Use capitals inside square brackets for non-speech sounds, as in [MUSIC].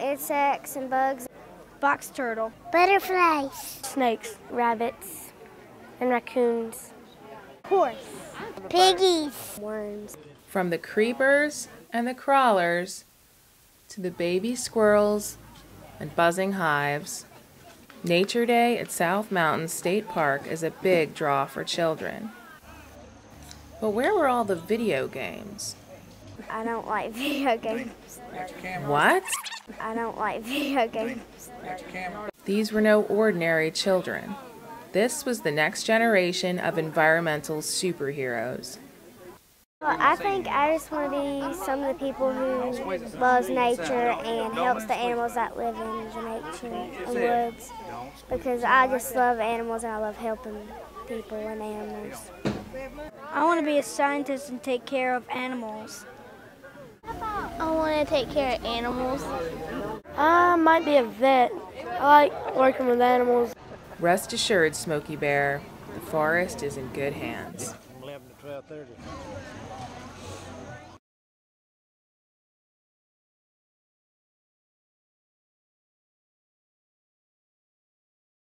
Insects and bugs. Box turtle. Butterflies. Snakes, rabbits, and raccoons. Horse. Piggies. Worms. From the creepers and the crawlers to the baby squirrels and buzzing hives, Nature Day at South Mountain State Park is a big draw for children. But where were all the video games? I don't like [LAUGHS] video games. What? I don't like video [LAUGHS] games. These were no ordinary children. This was the next generation of environmental superheroes. Well, I think I just want to be some of the people who loves nature and helps the animals that live in the nature and woods because I just love animals and I love helping people and animals. I want to be a scientist and take care of animals. I want to take care of animals. I might be a vet. I like working with animals. Rest assured, Smokey Bear, the forest is in good hands. 11 to 12:30.